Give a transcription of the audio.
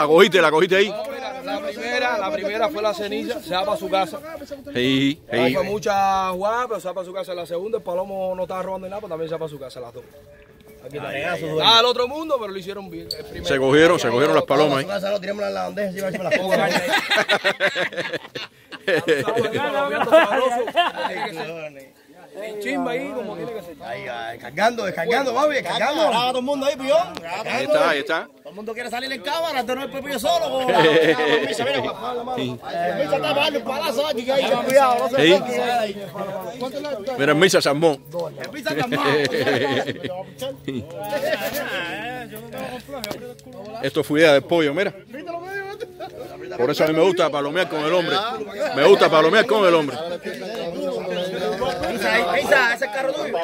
La cogiste, la cogiste ahí. La primera, la primera fue la ceniza, se va para su casa. Sí, Ahí sí. fue mucha jugada, pero se va para su casa. La segunda, el palomo no estaba robando nada, pero también se va para su casa las dos. Aquí está. Nada del otro mundo, pero lo hicieron bien. El. Se cogieron, se cogieron las palomas ahí. Casa lo tiramos en la bandeja y me las pongo. Chimba ahí, como tiene que ser. Ahí, ahí, descargando, descargando, papi, descargando. Ahora todo el mundo ahí, pillón. Ahí está, ahí está. El mundo quiere salir en cámara, esto no es Pepillo solo. con la- misa, mira, mano. Eh, misa está un palazo que hay que cuidado, no se toque ahí. Mira, el misa Salmón. El misa está. Esto fue idea del pollo, mira. Por eso a mí me gusta palomear con el hombre. Me gusta palomear con el hombre. Misa, ahí, misa, ese es el carro tuyo.